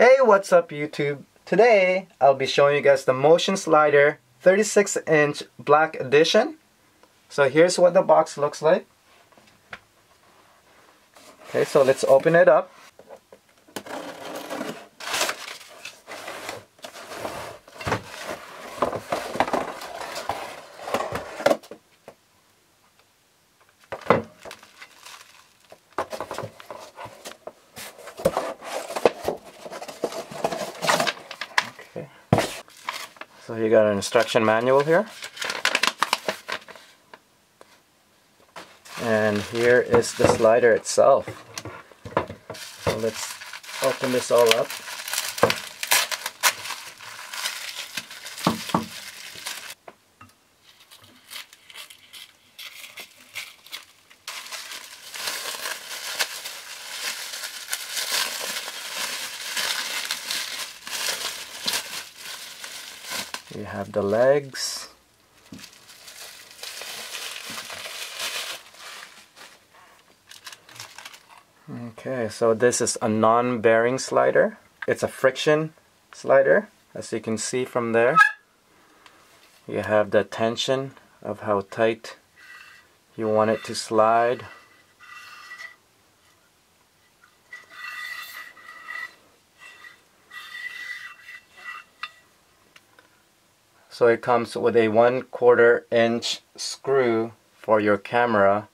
Hey, what's up YouTube? Today, I'll be showing you guys the Motion Slider 36 inch black edition. So here's what the box looks like. Okay, so let's open it up. So you got an instruction manual here. And here is the slider itself. So let's open this all up. You have the legs. Okay, so this is a non-bearing slider. It's a friction slider, as you can see from there. You have the tension of how tight you want it to slide. So it comes with a one quarter inch screw for your camera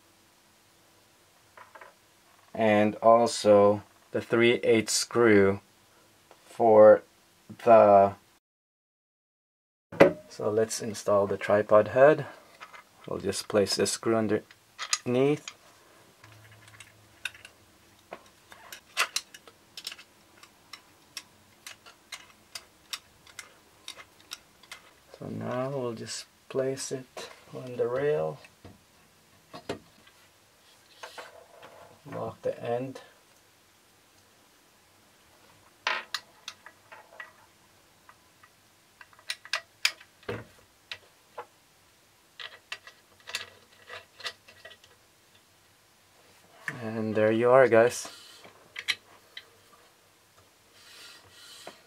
and also the 3 8 screw for the so let's install the tripod head. We'll just place this screw underneath so now we'll just place it on the rail. Lock the end. And there you are guys.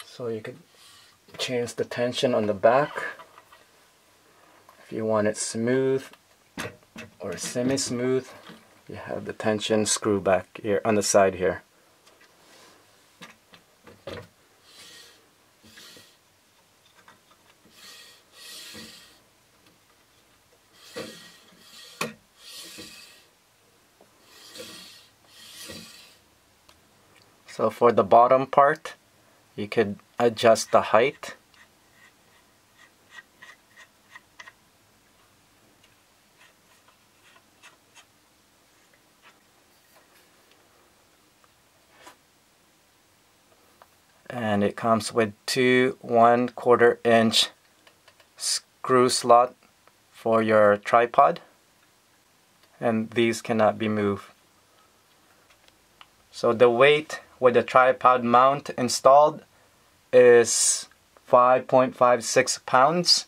So you could change the tension on the back you want it smooth or semi-smooth you have the tension screw back here on the side here. So for the bottom part you could adjust the height and it comes with two one quarter inch screw slot for your tripod and these cannot be moved. So the weight with the tripod mount installed is 5.56 pounds